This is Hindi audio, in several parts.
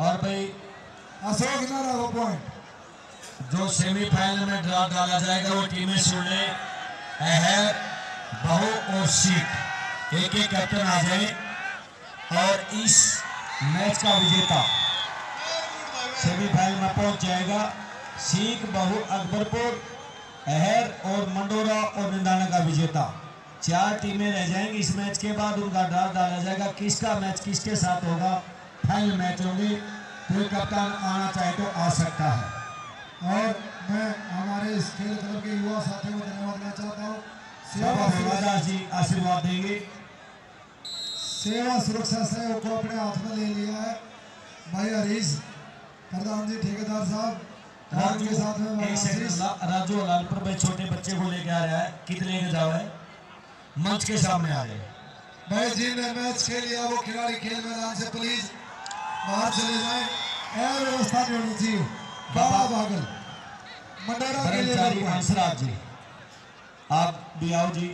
और भाई, अशोक नारा पॉइंट जो सेमीफाइनल में ड्रा डाला जाएगा, वो टीमें सुन अहर बहु और सीख एक एक कैप्टन आ जाए और इस मैच का विजेता सेमीफाइनल में पहुँच जाएगा सीख बहु अकबरपुर, अहर और मंडोरा और निंदाना का विजेता। चार टीमें रह जाएँगी इस मैच के बाद, उनका ड्रा डाला जाएगा। किसका मैच किसके साथ होगा? फाइनल मैच होंगे कोई कप्तान आना चाहे तो आ सकता है। और मैं हमारे इस खेल क्लब के युवा साथियों को धन्यवाद देना चाहता हूँ। सेवा सुरक्षा जी आशीर्वाद देंगे। सेवा सुरक्षा सहयोग को अपने हाथ में ले लिया है। भाई हरीश प्रधान जी ठेकेदार साहब और उनके साथ में भाई एक सेकंड आशीष ला- लालपुर भाई छोटे बच्चे को लेके आ रहा है। कितने के जाओ है? मंच के सामने आ जाए भाई जिनने मैच खेल लिया वो खिलाड़ी खेल मैदान से प्लीज़ बाहर चले जाएँ। यह व्यवस्था नहीं होनी चाहिए। बाबा भागल मंडोरा के लिए हंसराज जी। आप भी आओ जी।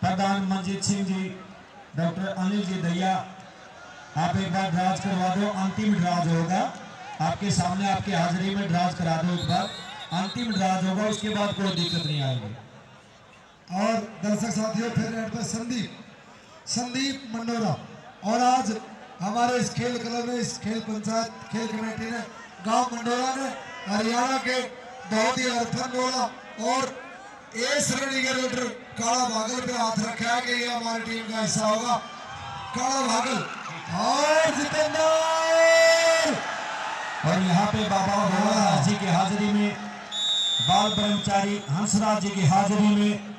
प्रधान मनजीत सिंह जी। डॉक्टर अनिल जी दैया आप एक बार ड्राज करवा दो। अंतिम ड्राज होगा। आपके सामने आपकी हाजिरी में ड्राज करा दो एक बार। अंतिम ड्राज होगा। उसके बाद कोई दिक्कत नहीं आएगी। और दर्शक साथियों फिर रेड पर संदीप। संदीप मंडोरा। और आज हमारे इस खेल क्लब ने इस खेल पंचायत, खेल कमेटी ने, गाँव मंडोला ने, हरियाणा के बहुत ही अर्थन बोला और ए श्रेणी के रेडर काला भागल पे हाथ रखा है कि ये हमारी टीम का हिस्सा होगा। काला भागल और जितेंद्र और यहाँ पे बाबा भगवान जी की हाजिरी में, बाल ब्रह्मचारी हंसराज जी की हाजिरी में,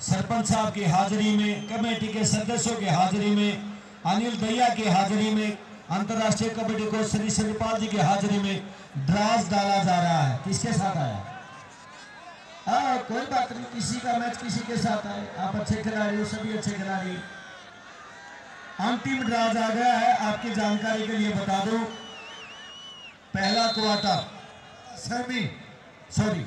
सरपंच साहब की हाजिरी में, कमेटी के सदस्यों की हाजिरी में अनिल दैया की हाजिरी में, अंतर्राष्ट्रीय कबड्डी कोच श्री श्रीपाल जी की हाजिरी में ड्रास डाला जा रहा है। किसके साथ आया? हाँ कोई बात नहीं, किसी का मैच किसी के साथ आए। आप अच्छे खिलाड़ी हो, सभी अच्छे खिलाड़ी। अंतिम ड्राज आ गया है। आपकी जानकारी के लिए बता दूँ, पहला क्वार्टर सेमी सॉरी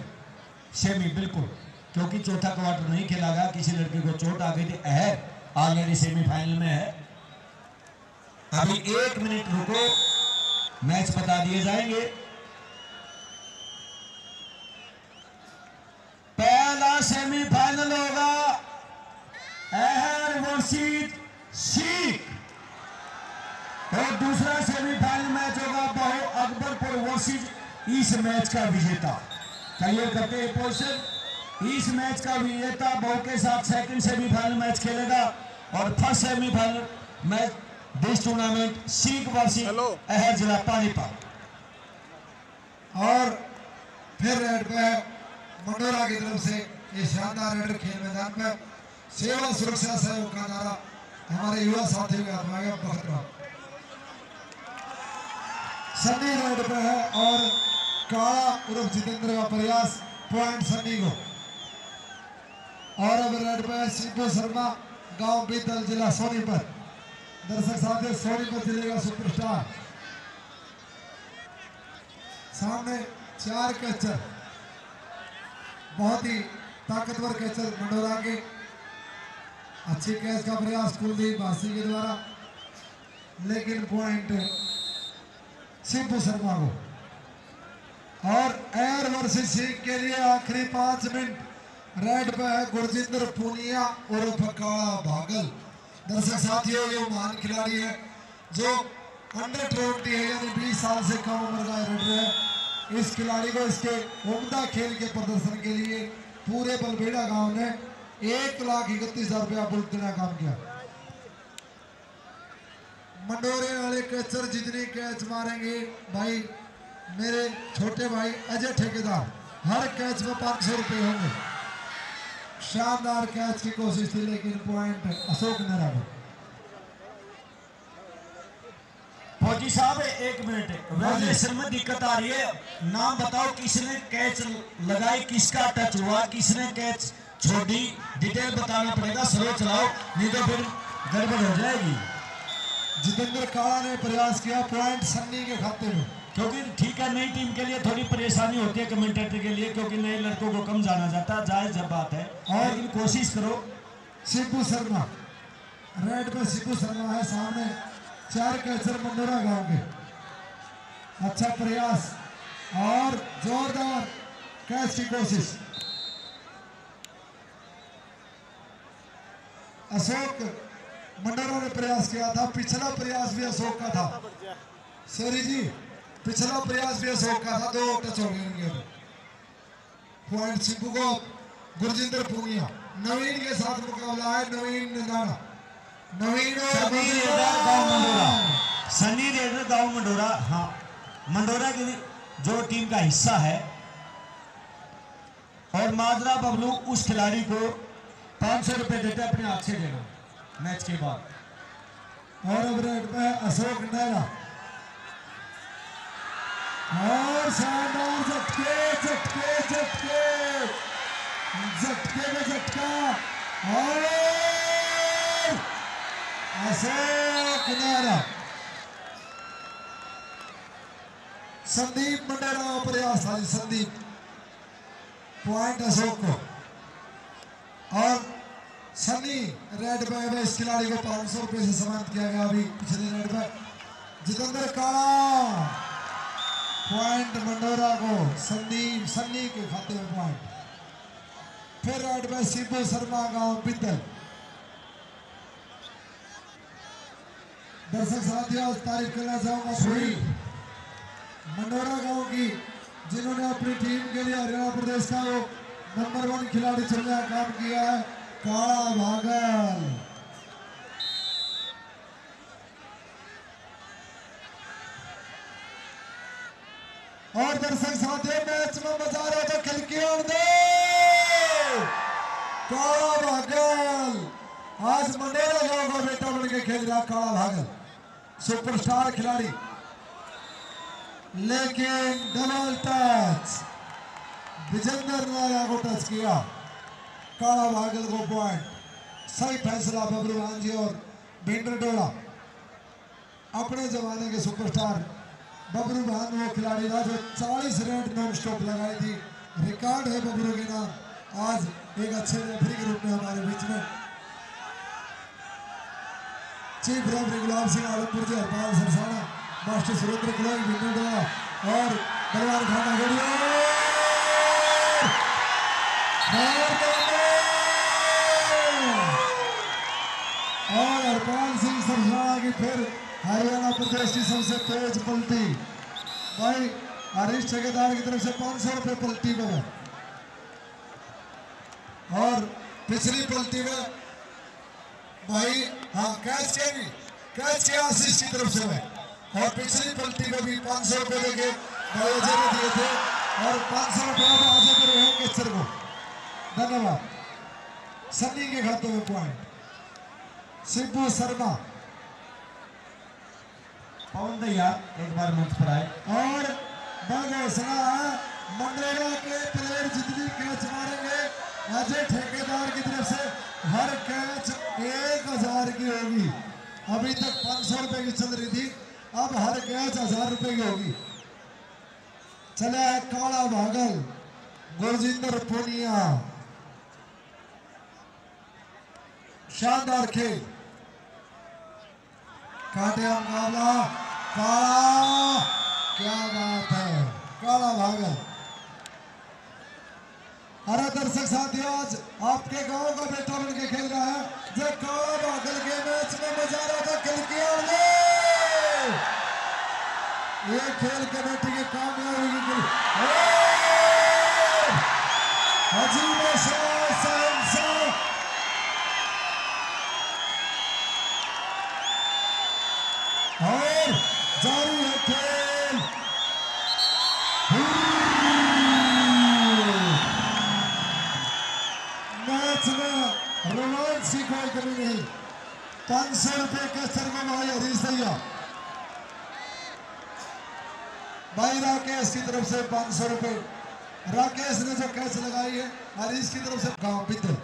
सेमी बिल्कुल, क्योंकि चौथा क्वार्टर नहीं खेला गया। किसी लड़की को चोट आ गई थी, अहर ऑलरेडी सेमीफाइनल में है। अभी एक मिनट रुको, मैच बता दिए जाएँगे। पहला सेमीफाइनल होगा अहर वर्सेस सीख और दूसरा सेमीफाइनल मैच होगा बहु अकबरपुर वर्सेस इस मैच का विजेता। क्लियर करते पोजिशन। इस मैच का विजेता बहु के साथ सेकंड सेमीफाइनल मैच खेलेगा और first semifinal match this tournament सीख वर्सेस अहर जिला पानीपत और फिर रेड पे मंडोरा की तरफ़ से ये शानदार रेडर खेल मैदान में सेवा सुरक्षा सहयोग का नारा हमारे युवा साथियों के हाथ में बहुत बहुत सन्नी पे है और काला उर्फ़ जितेंद्र का प्रयास पॉइंट सन्नी को। और अब रेड पे है शर्मा गाँव बीतल जिला सोनीपत। दर्शक साथियों ज़िले का सुपरस्टार। सामने चार कैचर बहुत ही ताकतवर कैचर मंडोरा के अच्छी कैच का प्रयास कुलदीप बासी के द्वारा। लेकिन पॉइंट शिबू शर्मा को। और एयर वर्सेस सिंह के लिए आखिरी पाँच मिनट रेड पे है गुरजिंदर पूनिया उर्फ़ काला भागल दर्शक साथियों ये महान खिलाड़ी है, जो अंडर ट्वेंटी है, यानी बीस साल से कम उम्र का रेडर है। इस खिलाड़ी को इसके उमदा खेल के प्रदर्शन के लिए पूरे बलबेड़ा गाँव ने एक लाख इकतीस हज़ार रुपया बुल्क देना काम किया। मंडोरे वाले कैचर जितनी कैच मारेंगे, भाई, मेरे छोटे भाई अजय ठेकेदार, हर कैच में पाँच सौ रुपये होंगे। शानदार कैच की कोशिश थी लेकिन पॉइंट अशोक ने रहा फौजी साहब एक मिनट। रजिस्ट्रेशन में दिक्कत आ रही है नाम बताओ किसने कैच लगाई किसका टच हुआ किसने कैच छोड़ी? डिटेल बताना पड़ेगा स्लो चलाओ नहीं तो फिर गड़बड़ हो जाएगी। जितेंद्र काला ने प्रयास किया पॉइंट सन्नी के खाते में। क्योंकि ठीक है, नई टीम के लिए थोड़ी परेशानी होती है कमेंटेटर के लिए, क्योंकि नए लड़कों को कम जाना जाता है, जायज़ जब बात है। और- लेकिन कोशिश करो शिबू शर्मा रेड पे शिबू शर्मा है, सामने चार कैचर मंडोरा गाँव के। अच्छा प्रयास और जोरदार कैच की कोशिश। अशोक मंडरा ने प्रयास किया था, पिछला प्रयास भी अशोक का था। सॉरी जी पिछला प्रयास भी अशोक का था दो टच हो गए उनके पॉइंट सिंपू को गुरजिंदर पूनिया नवीन के साथ मुकाबला है नवीन नंदाना नवीन सनी रेडर गाँव मंडोरा। सनी रेडर गाँव मंडोरा। हाँ मंडोरा की जो टीम का हिस्सा है। और माजरा बबलू उस खिलाड़ी को पाँच सौ रुपये देते अपने हाथ से देना मैच के बाद। और अब रेड पे अशोक नेहरा और शानदार झटके झटके झटके। झटके में झटका। और संदीप मंडेरा प्रयास था संदीप। पॉइंट अशोक को। और सनी रेड बैग में इस खिलाड़ी को पाँच सौ रुपये से सम्मानित किया गया अभी पिछले रेड बैग। जितेंद्र काला। पॉइंट मंडोरा को संदीप सन्नी के खाते में पॉइंट फिर रेड बैग शिबू शर्मा गाँव बिद्दल दर्शक साथियों तारीफ़ करना चाहूँगा पूरी। मंडोरा गाँव की, जिन्होंने अपनी टीम के लिए हरियाणा प्रदेश का वो नंबर वन खिलाड़ी चुनने का काम किया है, काला भागल। और दर्शक साथियों, मैच में मज़ा रहे खिलकियों दे। काला भागल। आज मंडोरा गाँव का बेटा बन के खेल रहा काला भागल। सुपरस्टार खिलाड़ी। लेकिन डबल टच। विजेंद्र नाया को टच किया। काला भागल को पॉइंट सही फैसला बबलूमान जी और भिंडर डोला। अपने जमाने के सुपरस्टार बबलू भान वो खिलाड़ी था जो 40 रेड नॉन स्टॉप लगाई थी रिकॉर्ड है बबलू के नाम। आज एक अच्छे रेफरी के रूप में हमारे बीच में। Chief referee Gulab Singh Alampur ji, Harpal Sarsana master Surendra Kulai Dola और बलवान खाना गड़िया और हरपाल सिंह सरसाना की फिर हरियाणा प्रदेश की सबसे तेज पलटी। भाई, हरीश ठेकेदार की तरफ़ से पाँच सौ रुपये पलटी में। और पिछली पलटी में, भाई हाँ कैच किया नहीं कैच किया आशीष की तरफ़ से मैं। और पिछली पलटी में भी पाँच सौ रुपये देके भाई अजय ने दिए थे। और पाँच सौ रुपये अब अजय को रहे केसर को। धन्यवाद। सनी के खाते में पॉइंट शिबू शर्मा। पवन दैया एक बार मंच पर आए। और मंडरेगा के प्लेयर जितनी कैच मारेंगे अजय ठेकेदार की तरफ़ से हर कैच एक हज़ार की होगी। अभी तक पाँच सौ रुपए की चल रही थी, अब हर कैच हज़ार रुपए की होगी। चला काला भागल, गुरजिंदर पूनिया। शानदार खेल। काटे मुकाबला। काला क्या बात है काला भागल अरे दर्शक साथियों, आज आपके गाँव का बेटा बन के खेल रहा है, जो काला भागल के मैच में मज़ा रहा था खेल किया ये खेल कमेटी की कामयाबी की अजीब सहनसा पाँच सौ रुपए के सर में भाई हरीश भैया भाई राकेश की तरफ़ से पाँच सौ रुपए राकेश ने जो कैच लगाई है हरीश की तरफ़ से गाँव बिद्दल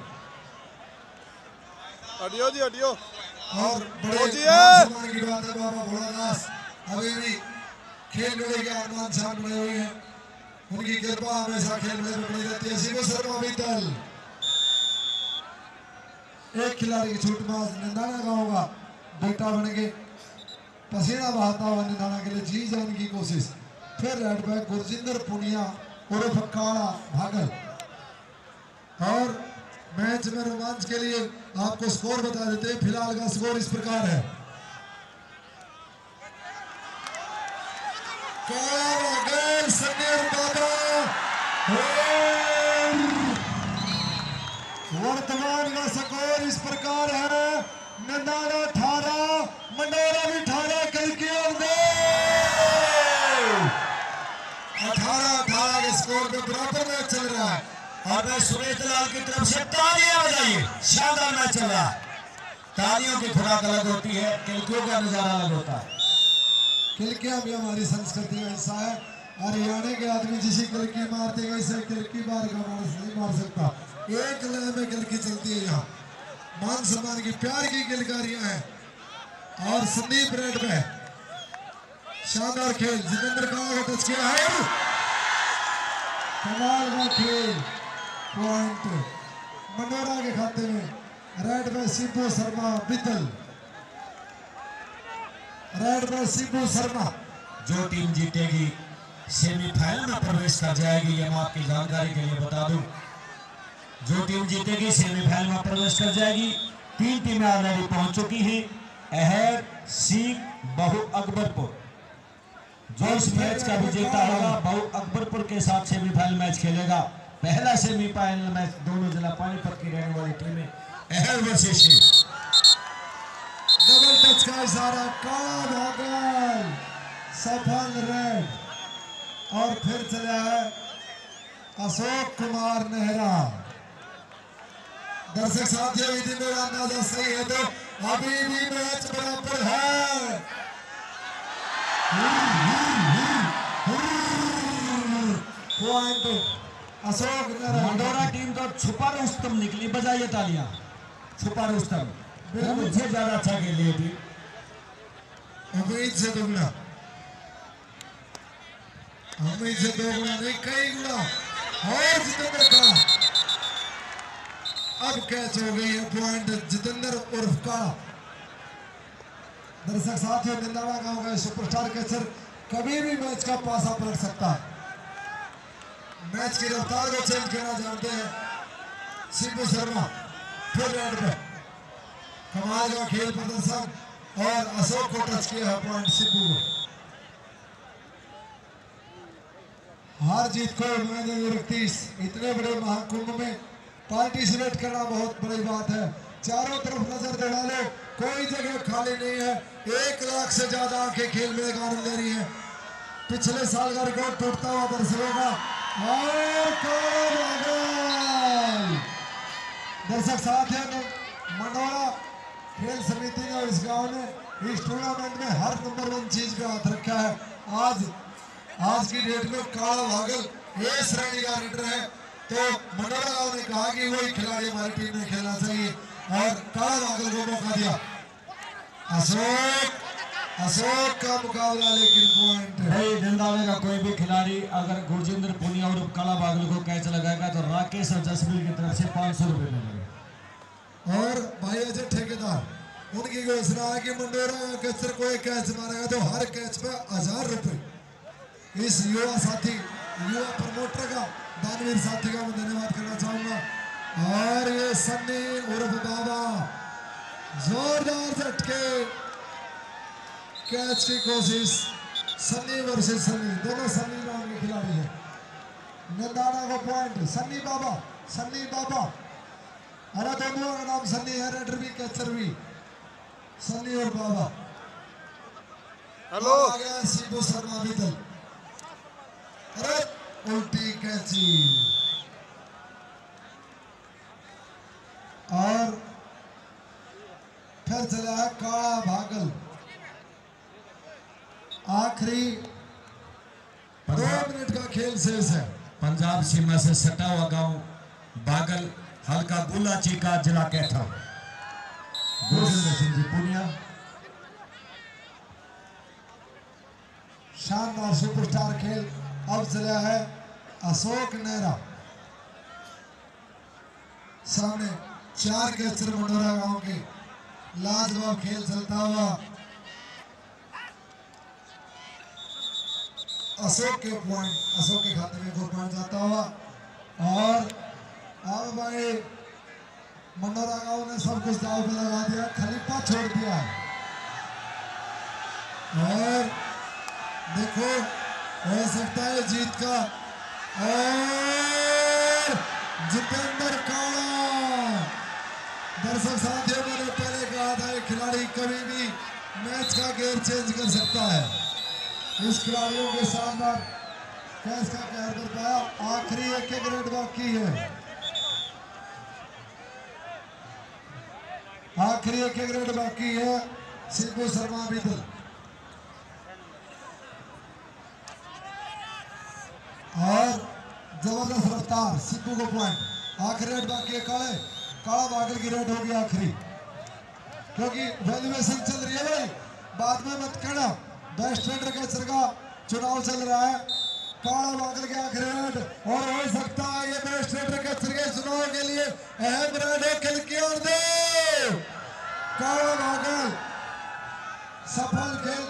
हटियो जी हटियो और बड़े है। सम्मान की बात है बाबा भोलादास अभी भी खेल मेले के अरमान छान बने हुए हैं। उनकी कृपा हमेशा खेल मेले में बनी रहती है। शिव शर्मा मित्तल एक खिलाड़ी की छूट में आज निंदाना का होगा बेटा बन के पसीना बहाता हुआ निंदाना के लिए जी जान की कोशिश फिर रेड बैक गुरजिंदर पुनिया उर्फ़ काला भागल और मैच में रोमांच के लिए आपको स्कोर बता देते हैं फ़िलहाल का स्कोर इस प्रकार है वर्तमान का स्कोर इस प्रकार है। नंदाना अठारह मंडोरा भी अठारह कल के अठारह अठारह के स्कोर पे बराबर मैच चल रहा है। और मैं सुरेश दलाल की तरफ़ से तालियाँ बजाइए। शानदार मैच चल रहा तालियों की खुराक अलग होती है किलकियों का नज़ारा अलग होता है। किलकियाँ भी हमारी संस्कृति का हिस्सा है। हरियाणा के आदमी जिसे किलकी मारते हैं वैसे किलकी बार का मानस नहीं मार सकता। एक लय में किलकी चलती है यहाँ। मान सम्मान की प्यार की किलकारियाँ हैं। और संदीप रेड पे। शानदार खेल। जितेंद्र कहाँ का टच किया है? कमाल का खेल। पॉइंट। मनोरा के खाते में। रेड पे शिबू शर्मा बितल रेड पे शिबू शर्मा। जो टीम जीतेगी, सेमीफाइनल में प्रवेश कर जाएगी, ये मैं आपकी जानकारी के लिए बता दूँ। जो टीम जीतेगी, सेमीफाइनल में प्रवेश कर जाएगी। तीन टीमें ऑलरेडी पहुँच चुकी हैं, अहर सीख बहु अकबरपुर। जो इस मैच का विजेता होगा, बहु अकबरपुर के साथ सेमीफाइनल मैच खेलेगा। पहला सेमीफाइनल मैच दोनों जिला पानीपत की रहने वाली टीमें, अहर वर्सेस डबल टच का इशारा काला भागल सफल रेड और फिर चला है अशोक कुमार नेहरा। दर्शक साथियों यदि मेरा अंदाज़ा सही है तो अभी भी मैच बराबर है। पॉइंट अशोक मंडोरा टीम तो छुपा रुस्तम निकली। बजाइए तालियाँ। छुपा रुस्तम। मुझे ज़्यादा अच्छा खेल थी उम्मीद से दुगना। उम्मीद से दो गुना नहीं कई गुना। और जितेंद्र का अब कैच हो गई है पॉइंट जितेंद्र उर्फ़ का। दर्शक साथियों निंदावा गाँव का सुपरस्टार कैचर कभी भी मैच का पासा पलट सकता। है मैच की रफ्तार को चेंज करना जानते हैं शिबू शर्मा फिर रेड पे। कमाल का खेल प्रदर्शन और अशोक को टच किया है पॉइंट सिद्धू को। हार जीत को मैंने रखती इतने बड़े महाकुंभ में पार्टिसिपेट करना बहुत बड़ी बात है। चारों तरफ़ नज़र दौड़ा लो। कोई जगह खाली नहीं है। एक लाख से ज़्यादा आँखें खेल में आनंद रही है। पिछले साल का रिकॉर्ड टूटता हुआ दर्शकों का। दर्शक साथियों ने मंडोरा खेल समिति ने इस गाँव ने इस टूर्नामेंट में हर नंबर वन चीज़ पे हाथ रखा है। आज आज की डेट में काला भागल ए श्रेणी का लीडर है। तो मंडोरा गाँव ने कहा कि वही खिलाड़ी हमारी टीम में खेलना चाहिए और काला भागल को मौका दिया। अशोक अशोक का मुकाबला लेकिन पॉइंट भाई का कोई भी खिलाड़ी अगर गुरजिंदर पुनिया और काला बागल को कैच लगाएगा तो राकेश और जसवीर की तरफ़ से पाँच सौ रुपये मिलेंगे। और भाई अजय ठेकेदार उनकी घोषणा है कि मंडोरा का कैचर को एक कैच मारेगा तो हर कैच पे हज़ार रुपए। इस युवा साथी युवा प्रमोटर का दानवीर साथी का मैं धन्यवाद करना चाहूँगा। और ये सन्नी उर्फ़ बाबा जोरदार झटके। कैच की कोशिश। सन्नी वर्सेस सन्नी दोनों सन्नी नाम के खिलाड़ी हैं। नंदाना का पॉइंट सन्नी बाबा। सन्नी बाबा। अरे दोनों का नाम सन्नी है। रेडर भी कैचर भी। सन्नी और बाबा। हेलो आ गया शिबू शर्मा बीतल अरे उल्टी कैची और फिर चला है काला भागल। आखिरी दो मिनट का खेल शेष है। पंजाब सीमा से सटा हुआ गाँव बागल हल्का गुला चीका जिला कैथा गुरजिंदर सिंह जी पुनिया। शानदार सुपरस्टार खेल अब चला है। अशोक नेहरा सामने चार कैचर मंडोरा गाँव के लाजवाब खेल चलता हुआ अशोक के पॉइंट अशोक के खाते में एक पॉइंट जाता हुआ और अब भाई मंडोरा गाँव ने सब कुछ दाव पे लगा दिया खलीफा छोड़ दिया और देखो हो सकता है जीत का और जितेंद्र काला दर्शक साथियों मैंने पहले कहा था, एक खिलाड़ी कभी भी मैच का गेयर चेंज कर सकता है। इस खिलाड़ियों के शानदार कैच का कहर कर पाया आखिरी एक एक रेड बाकी है। आखिरी एक एक रेड बाकी है। सिद्धू शर्मा बिदल और ज़बरदस्त रफ्तार सिद्धू को पॉइंट आखिरी रेड बाकी है काले। काला बागल की रेड होगी आखिरी। क्योंकि वैल्यूएशन चल रही है भाई। बाद में मत कहना। बेस्ट रेडर का का चुनाव चल रहा है। काला बागल के आखिरी रेड और हो सकता है ये बेस्ट रेडर के के चुनाव के लिए अहम रेड है खिल की और दो। काला बागल सफल खेल